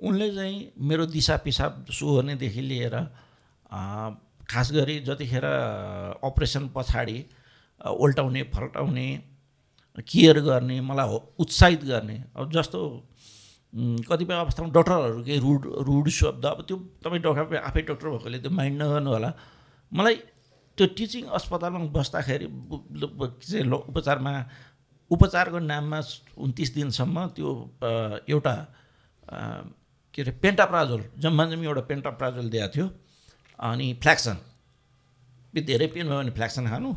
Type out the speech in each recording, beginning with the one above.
उनले चाहिँ मेरो दिसा पिसाब सुहोर्नेदेखि लिएर खास गरी जतिखेर अपरेसन पछाडि उल्टाउने फल्टाउने केयर गर्ने मलाई उत्साहित गर्ने अब जस्तो कतिपय अवस्थामा डक्टरहरू केही रुड रुड शब्द अब त्यो तपाईँ डक्टर आफै डक्टर भएकोले त्यो माइन्ड नगर्नु होला। मलाई त्यो टिचिङ अस्पतालमा बस्दाखेरि चाहिँ उपचारमा उपचारको नाममा उन्तिस दिनसम्म त्यो एउटा के अरे पेन्टाप्राजोल जम्मा जम्मी एउटा पेन्टाप्राजोल दिएको थियो। अनि फ्ल्याक्सन। धेरै पेन भयो भने फ्ल्याक्सन खानु।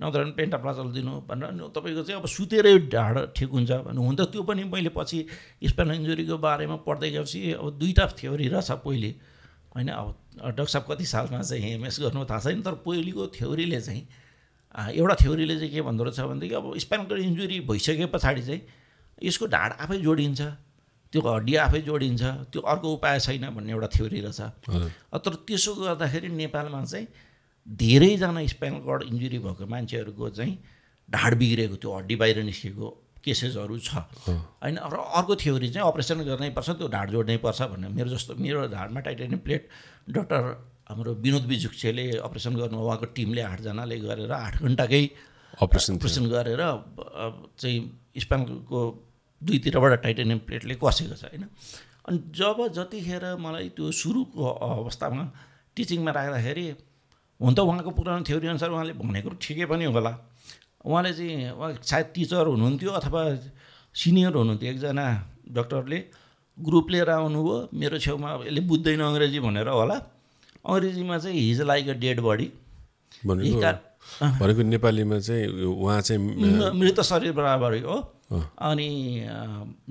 नत्र भने पेन्टाप्राजोल दिनु भनेर तपाईँको चाहिँ अब सुतेरै ढाड ठिक हुन्छ भन्नु हुन त त्यो पनि मैले पछि स्पाइनल इन्जुरीको बारेमा पढ्दै गएपछि अब दुईवटा थ्योरी रहेछ पहिले। होइन अब डक्टर साहब कति सालमा चाहिँ एमएस गर्नु थाहा छैन तर पहिलेको थ्योरीले चाहिँ एउटा थ्योरीले चाहिँ के भन्दो रहेछ भनेदेखि अब स्पाइनल इन्जुरी भइसके पछाडि चाहिँ यसको ढाड आफै जोडिन्छ। त्यो हड्डी आफै जोडिन्छ त्यो अर्को उपाय छैन भन्ने एउटा थ्योरी रहेछ। तर त्यसो गर्दाखेरि नेपालमा चाहिँ धेरैजना स्पाइनल कर्ड इन्जुरी भएको मान्छेहरूको चाहिँ ढाड बिग्रेको त्यो हड्डी बाहिर निस्केको केसेसहरू छ। होइन र अर्को थ्योरी चाहिँ अपरेसन गर्नै पर्छ त्यो ढाड जोड्नै पर्छ भन्ने मेरो जस्तो मेरो ढाडमा टाइटेनियम प्लेट डक्टर हाम्रो विनोद बिजुक्सेले अपरेसन गर्नु उहाँको टिमले आठजनाले गरेर आठ घन्टाकै अपरेसन अपरेसन गरेर चाहिँ स्पाइनलको दुईतिरबाट टाइटेनियम प्लेटले कसेको छ होइन? अनि जब जतिखेर मलाई त्यो सुरुको अवस्थामा टिचिङमा राख्दाखेरि हुन त उहाँको पुरानो थ्योरी अनुसार उहाँले भनेको ठिकै पनि होला। उहाँले चाहिँ उहाँ सायद टिचर हुनुहुन्थ्यो अथवा सिनियर हुनुहुन्थ्यो एकजना डक्टरले। ग्रुप लिएर आउनुभयो मेरो छेउमा यसले बुझ्दैन अङ्ग्रेजी भनेर होला। अङ्ग्रेजीमा चाहिँ he's like a dead body. भनेको नेपालीमा चाहिँ उहाँ चाहिँ मृत शरीर बराबर हो। अनि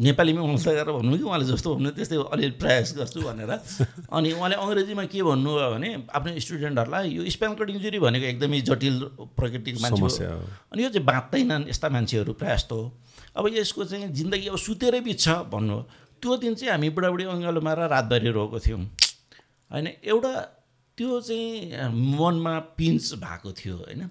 नेपालीमा उल्टा गरेर भन्नु कि उहाँले जस्तो भन्नु त्यस्तै अलिअलि प्रयास गर्छु भनेर। अनि उहाँले अङ्ग्रेजीमा के भन्नुभयो भने आफ्नो स्टुडेन्टहरूलाई यो स्पेनकट इन्जुरी भनेको एकदमै जटिल प्रकृतिको मान्छे हो। अनि यो चाहिँ बाँच्दैनन् यस्ता मान्छेहरू प्रायः जस्तो हो। अब यसको चाहिँ जिन्दगी अब सुतेरै बित्छ भन्नु त्यो दिन चाहिँ हामी बुढाबुढी अँगालो मारेर रातभरि रोएको थियौँ। होइन एउटा त्यो चाहिँ मनमा पिन्च भएको थियो होइन।